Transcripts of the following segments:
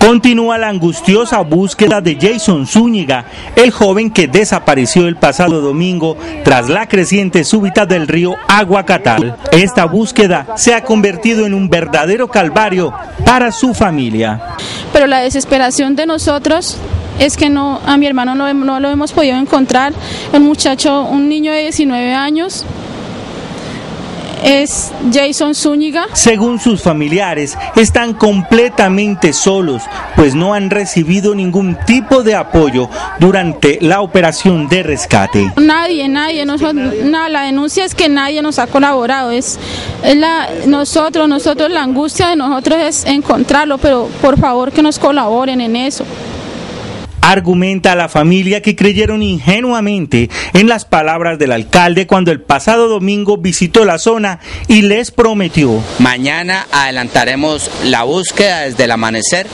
Continúa la angustiosa búsqueda de Jason Zúñiga, el joven que desapareció el pasado domingo tras la creciente súbita del río Aguacatal. Esta búsqueda se ha convertido en un verdadero calvario para su familia. Pero la desesperación de nosotros es que no a mi hermano no, no lo hemos podido encontrar. Un muchacho, un niño de 19 años, es Jason Zúñiga. Según sus familiares, están completamente solos, pues no han recibido ningún tipo de apoyo durante la operación de rescate. Nadie, nadie, nosotros, nada, la denuncia es que nadie nos ha colaborado, es, es la, nosotros, nosotros, la angustia de nosotros es encontrarlo, pero por favor que nos colaboren en eso argumenta a la familia que creyeron ingenuamente en las palabras del alcalde cuando el pasado domingo visitó la zona y les prometió. Mañana adelantaremos la búsqueda desde el amanecer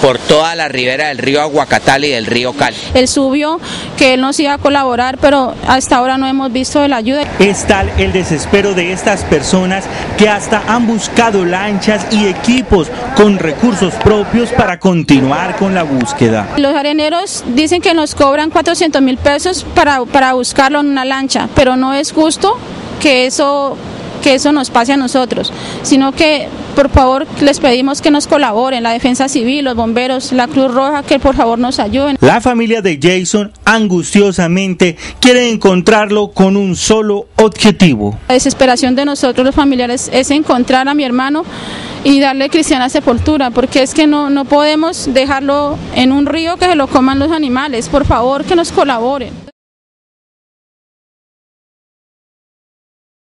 por toda la ribera del río Aguacatal y del río Cali. Él subió que él nos iba a colaborar, pero hasta ahora no hemos visto la ayuda. Es tal el desespero de estas personas que hasta han buscado lanchas y equipos con recursos propios para continuar con la búsqueda. Los areneros dicen que nos cobran 400 mil pesos para, para buscarlo en una lancha, pero no es justo que eso que eso nos pase a nosotros, sino que por favor les pedimos que nos colaboren, la defensa civil, los bomberos, la Cruz Roja, que por favor nos ayuden. La familia de Jason angustiosamente quiere encontrarlo con un solo objetivo. La desesperación de nosotros los familiares es encontrar a mi hermano y darle cristiana sepultura, porque es que no, no podemos dejarlo en un río que se lo coman los animales, por favor que nos colaboren.